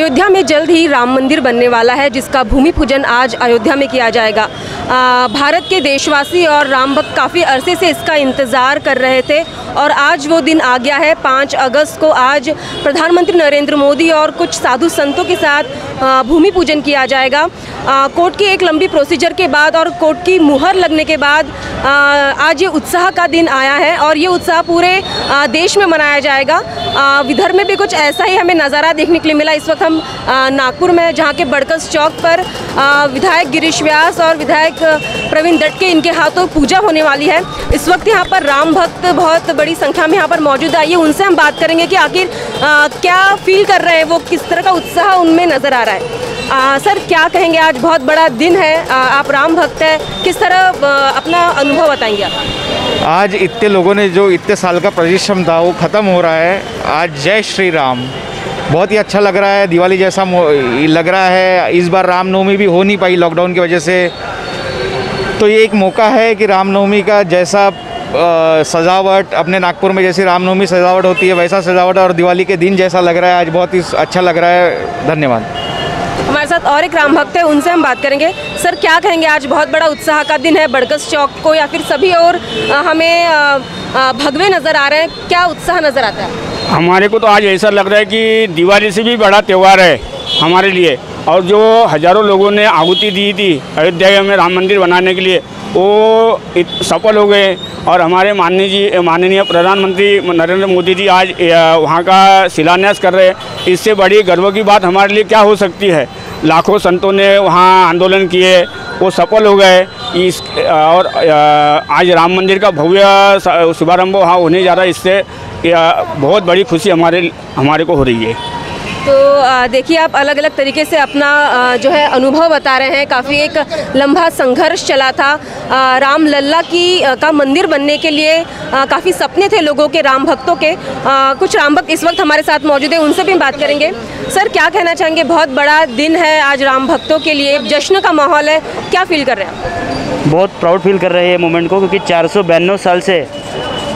अयोध्या में जल्द ही राम मंदिर बनने वाला है जिसका भूमि पूजन आज अयोध्या में किया जाएगा। आ, भारत के देशवासी और राम भक्त काफ़ी अरसे से इसका इंतज़ार कर रहे थे और आज वो दिन आ गया है पाँच अगस्त को। आज प्रधानमंत्री नरेंद्र मोदी और कुछ साधु संतों के साथ भूमि पूजन किया जाएगा। कोर्ट की एक लंबी प्रोसीजर के बाद और कोर्ट की मुहर लगने के बाद आज ये उत्साह का दिन आया है और ये उत्साह पूरे देश में मनाया जाएगा। विदर्भ में भी कुछ ऐसा ही हमें नज़ारा देखने के लिए मिला। इस वक्त हम नागपुर में जहाँ के बड़कस चौक पर विधायक गिरीश व्यास और विधायक प्रवीण दत्त के इनके हाथों पूजा होने वाली है। इस वक्त यहाँ पर राम भक्त बहुत बड़ी संख्या में यहाँ पर मौजूद आई है उनसे हम बात करेंगे कि आखिर क्या फील कर रहे हैं वो, किस तरह का उत्साह उनमें नज़र आ रहा है। आ, सर क्या कहेंगे? आज बहुत बड़ा दिन है। आ, आप राम भक्त हैं। किस तरह आ, अपना अनुभव बताएँगे आप? आज इतने लोगों ने जो इतने साल का परिश्रम था वो ख़त्म हो रहा है। आज जय श्री राम। बहुत ही अच्छा लग रहा है। दिवाली जैसा लग रहा है। इस बार रामनवमी भी हो नहीं पाई लॉकडाउन की वजह से। तो ये एक मौका है कि रामनवमी का जैसा अ, सजावट अपने नागपुर में जैसी रामनवमी सजावट होती है वैसा सजावट और दिवाली के दिन जैसा लग रहा है। आज बहुत ही अच्छा लग रहा है। धन्यवाद। हमारे साथ और एक राम भक्त है, उनसे हम बात करेंगे। सर, क्या कहेंगे? आज बहुत बड़ा उत्साह का दिन है बड़कस चौक को, या फिर सभी और हमें भगवे नज़र आ रहे हैं। क्या उत्साह नज़र आता है? हमारे को तो आज ऐसा लग रहा है कि दिवाली से भी बड़ा त्यौहार है हमारे लिए। और जो हज़ारों लोगों ने आहुति दी थी अयोध्या में राम मंदिर बनाने के लिए, वो सफल हो गए। और हमारे माननीय जी, माननीय प्रधानमंत्री नरेंद्र मोदी जी आज वहाँ का शिलान्यास कर रहे हैं। इससे बड़ी गर्व की बात हमारे लिए क्या हो सकती है? लाखों संतों ने वहाँ आंदोलन किए, वो सफल हो गए। इस, और आज राम मंदिर का भव्य शुभारंभ वहाँ होने जा रहा है, इससे बहुत बड़ी खुशी हमारे हमारे को हो रही है। तो देखिए, आप अलग अलग तरीके से अपना जो है, अनुभव बता रहे हैं। काफ़ी एक लंबा संघर्ष चला था। राम लल्ला की का मंदिर बनने के लिए काफ़ी सपने थे लोगों के, राम भक्तों के। कुछ राम भक्त इस वक्त हमारे साथ मौजूद है, उनसे भी बात करेंगे। सर, क्या कहना चाहेंगे? बहुत बड़ा दिन है आज राम भक्तों के लिए। जश्न का माहौल है। क्या फील कर रहे हैं बहुत प्राउड फील कर रहे हैं ये मोमेंट को, क्योंकि चार साल से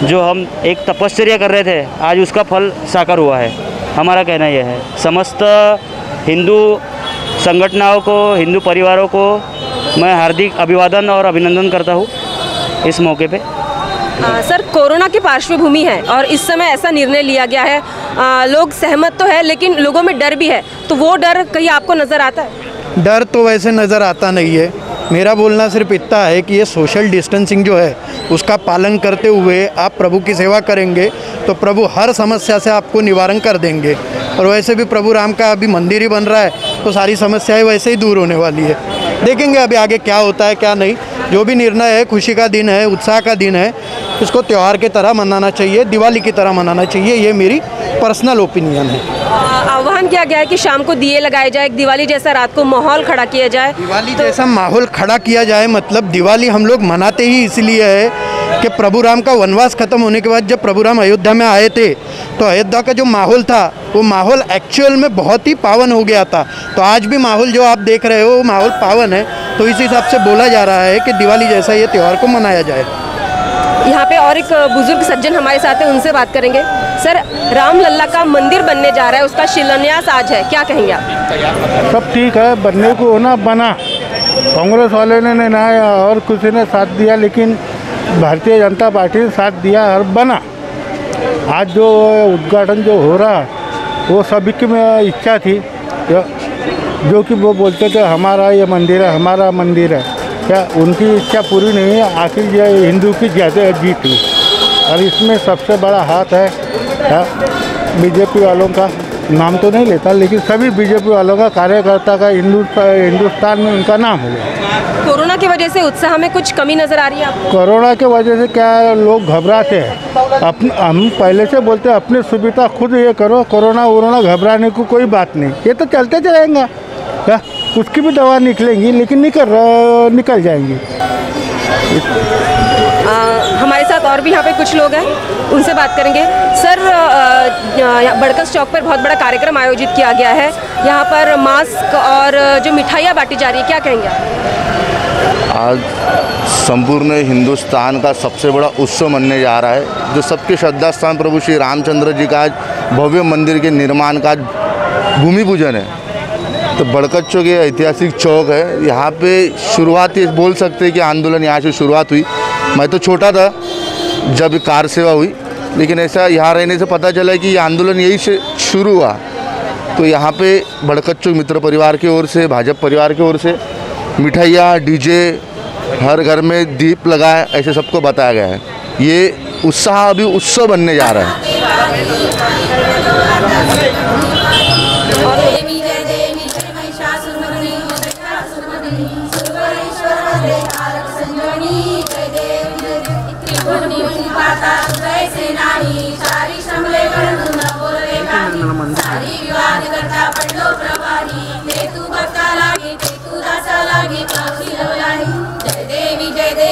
जो हम एक तपश्चर्या कर रहे थे, आज उसका फल साकार हुआ है। हमारा कहना यह है समस्त हिंदू संगठनाओं को हिंदू परिवारों को मैं हार्दिक अभिवादन और अभिनंदन करता हूँ इस मौके पे। आ, सर कोरोना की पार्श्वभूमि है और इस समय ऐसा निर्णय लिया गया है। आ, लोग सहमत तो है लेकिन लोगों में डर भी है। तो वो डर कहीं आपको नज़र आता है? डर तो वैसे नज़र आता नहीं है। मेरा बोलना सिर्फ़ इतना है कि ये सोशल डिस्टेंसिंग जो है, उसका पालन करते हुए आप प्रभु की सेवा करेंगे तो प्रभु हर समस्या से आपको निवारण कर देंगे। और वैसे भी प्रभु राम का अभी मंदिर ही बन रहा है तो सारी समस्याएँ वैसे ही दूर होने वाली है। देखेंगे अभी आगे क्या होता है, क्या नहीं। जो भी निर्णय है, खुशी का दिन है, उत्साह का दिन है इसको त्यौहार की तरह मनाना चाहिए, दिवाली की तरह मनाना चाहिए, ये मेरी पर्सनल ओपिनियन है। आह्वान किया गया है कि शाम को दिए लगाए जाए एक दिवाली जैसा रात को माहौल खड़ा किया जाए। दिवाली तो... जैसा माहौल खड़ा किया जाए मतलब दिवाली हम लोग मनाते ही इसलिए है कि प्रभु राम का वनवास खत्म होने के बाद जब प्रभु राम अयोध्या में आए थे तो अयोध्या का जो माहौल था वो माहौल एक्चुअल में बहुत ही पावन हो गया था। तो आज भी माहौल जो आप देख रहे हो वो माहौल पावन है। तो इस हिसाब से बोला जा रहा है कि दिवाली जैसा ये त्यौहार को मनाया जाए। यहाँ पे और एक बुज़ुर्ग सज्जन हमारे साथ हैं, उनसे बात करेंगे। सर, राम लल्ला का मंदिर बनने जा रहा है, उसका शिलान्यास आज है, क्या कहेंगे आप? सब ठीक है, बनने को होना बना। कांग्रेस वाले ने नहीं ना और किसी ने साथ दिया, लेकिन भारतीय जनता पार्टी ने साथ दिया और बना। आज जो उद्घाटन जो हो रहा, वो सभी की में इच्छा थी। जो कि वो बोलते थे, हमारा ये मंदिर है, हमारा मंदिर है। क्या उनकी इच्छा पूरी नहीं है? आखिर ये हिंदू की ज़्यादा जीत हुई। और इसमें सबसे बड़ा हाथ है बीजेपी वालों का। नाम तो नहीं लेता लेकिन सभी बीजेपी वालों का कार्यकर्ता का हिंदू हिंदुस्तान में उनका नाम हो गया। कोरोना की वजह से उत्साह में कुछ कमी नज़र आ रही है आपको? कोरोना के वजह से क्या लोग घबराते हैं? अपन हम पहले से बोलते हैं अपनी सुविधा खुद ये करो कोरोना वोरोना घबराने को कोई बात नहीं। ये तो चलते जाएगा क्या उसकी भी दवा निकलेंगी लेकिन निकल निकल जाएँगी। आ, हमारे साथ और भी यहाँ पे कुछ लोग हैं उनसे बात करेंगे। सर बड़कस चौक पर बहुत बड़ा कार्यक्रम आयोजित किया गया है। यहाँ पर मास्क और जो मिठाइयाँ बांटी जा रही है क्या कहेंगे आप? आज संपूर्ण हिंदुस्तान का सबसे बड़ा उत्सव मनने जा रहा है जो सबके श्रद्धा स्थान प्रभु श्री रामचंद्र जी का आज भव्य मंदिर के निर्माण का आज भूमि पूजन है। तो बड़कत चौक ये ऐतिहासिक चौक है। यहाँ पे शुरुआत ये बोल सकते हैं कि आंदोलन यहाँ से शुरुआत हुई। मैं तो छोटा था, जब कार सेवा हुई। लेकिन ऐसा यहाँ रहने से पता चला कि ये आंदोलन यही से शुरू हुआ। तो यहाँ पे बड़कत चौक मित्र परिवार की ओर से, भाजपा परिवार की ओर से मिठाइयाँ, डीजे, हर घर में दीप लगाए, ऐसे सबको बताया गया है। ये उत्साह अभी उत्सव बनने जा रहा है।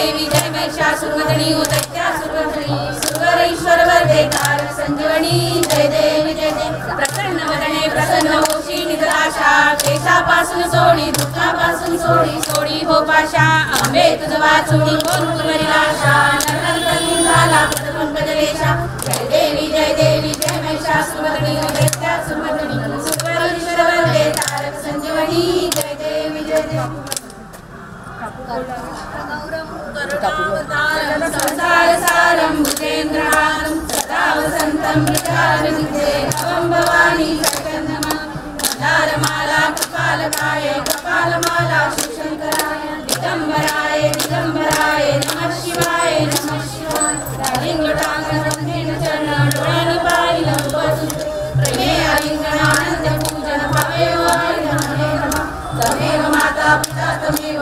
देवी जय देवी जय महिषासुरमर्दिनी दैत्यासुरमर्दिनी सुरवरेश्वर वंदे तारक संजीवनी, जय देवी जय देवी प्रसन्न वदने प्रसन्न होशी निराशा केशापासून सोडी, दुःखापासून सोडी सोडी हो पाशा आंबे तुझ वाचुनी कोण तुमरी नरनंतनी झाला पदपंकजलेशा जय देवी जय देवी जय महिषासुरमर्दिनी दैत्या सुरमर्दिनी सुरवरेश्वर वंदे तारक संजीवनी, जय देवी जय देवी संसार सारं भुजेन्द्रहारं सदा भवानी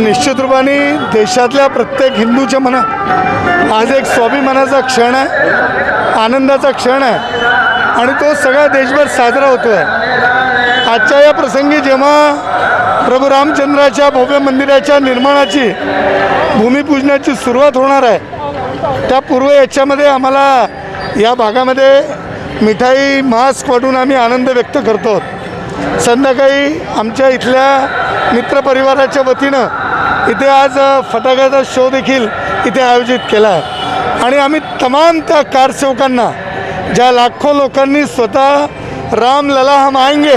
निश्चित रूपाने देशातल्या प्रत्येक हिंदूच्या मनात आज एक स्वाभिमानाचा क्षण आहे आनंदाचा क्षण आहे आणि तो सगळा देशभर साजरा होतो आहे आजच्या या प्रसंगी जेव्हा प्रभू रामचंद्राच्या भव्य मंदिराच्या निर्माणाची भूमिपूजनाची सुरुवात होणार आहे त्या पूर्व याच्यामध्ये आम्हाला या भागामध्ये मिठाई मास्क वाटून आम्ही आनंद व्यक्त करतो. संध्याकाळी आमच्या इथल्या मित्रपरिवाराच्या वतीनं इथे आज फटाक्याचा शो देखील इथे आयोजित केला आहे. आणि आम्ही तमाम त्या कारसेवकांना ज्या लाखो लोकांनी स्वतः राम लला हम आएंगे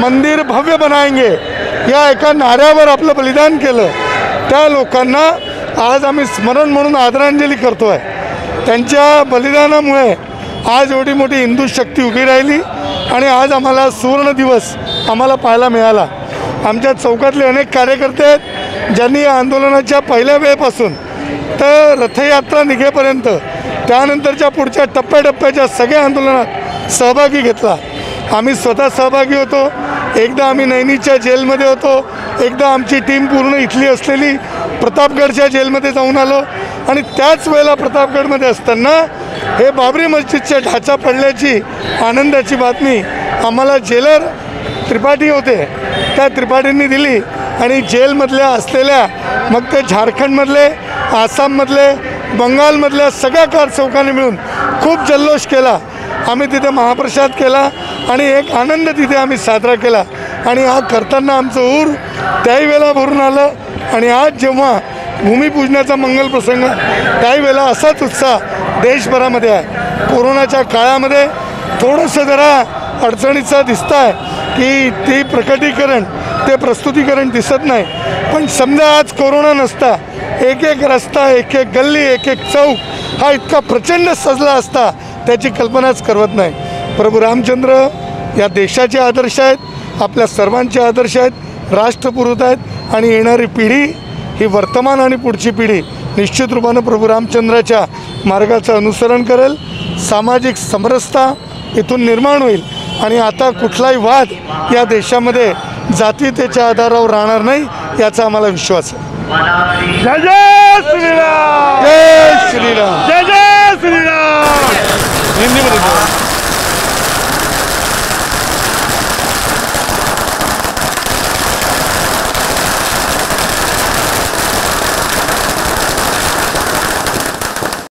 मंदिर भव्य बनाएंगे या एका नाऱ्यावर आपलं बलिदान केलं त्या लोकांना आज आम्ही स्मरण म्हणून आदरांजली करतो आहे त्यांच्या बलिदानामुळे आज एवढी मोठी हिंदू शक्ती उभी राहिली आणि आज आम्हाला सुवर्ण दिवस आम्हाला पाहायला मिळाला. आमच्या चौकातले अनेक कार्यकर्ते आहेत ज्यांनी आंदोलनाच्या पहिल्या वेळेपासून तर रथयात्रा निघेपर्यंत त्यानंतरच्या पुढच्या टप्प्याटप्प्याच्या सगळ्या आंदोलनात सहभागी घेतला. आम्ही स्वतः सहभागी होतो. एकदा आम्ही नैनीच्या जेलमध्ये होतो. एकदा आमची टीम पूर्ण इथली असलेली प्रतापगडच्या जेलमध्ये जाऊन आलो. आणि त्याच वेळेला प्रतापगडमध्ये असताना हे बाबरी मस्जिदच्या ढाचा पडल्याची आनंदाची बातमी आम्हाला जेलर त्रिपाठी होते. त्या त्रिपाठींनी दिली. आणि जेलमधल्या असलेल्या मग ते झारखंडमधले आसाममधले बंगालमधल्या सगळ्या कारसेवकांनी मिळून खूप जल्लोष केला. आम्ही तिथे महाप्रसाद केला आणि एक आनंद तिथे आम्ही साजरा केला. आणि हा करताना आमचं ऊर त्याही वेळेला भरून आलं आणि आज जेव्हा भूमिपूजनाचा मंगल प्रसंग त्याही वेळेला असाच उत्साह देशभरामध्ये आहे. कोरोनाच्या काळामध्ये थोडंसं जरा अडचणीचा दिसत आहे की ती प्रकटीकरण ते प्रस्तुतीकरण दिसत नाही. पण समजा आज कोरोना नसता एक एक रस्ता एक एक गल्ली एक एक चौक हा इतका प्रचंड सजला असता त्याची कल्पनाच करवत नाही. प्रभू रामचंद्र या देशाचे आदर्श आहेत आपल्या सर्वांचे आदर्श आहेत राष्ट्रपुरुत आहेत आणि येणारी पिढी ही वर्तमान आणि पुढची पिढी निश्चित रूपानं प्रभू रामचंद्राच्या मार्गाचं अनुसरण करेल. सामाजिक समरसता इथून निर्माण होईल. आणि आता कुठलाही वाद या देशामध्ये जातीयतेच्या आधारावर राहणार नाही याचा आम्हाला विश्वास आहे. जय श्रीराम! जय श्रीराम! जय जय श्रीराम! हिंदीमध्ये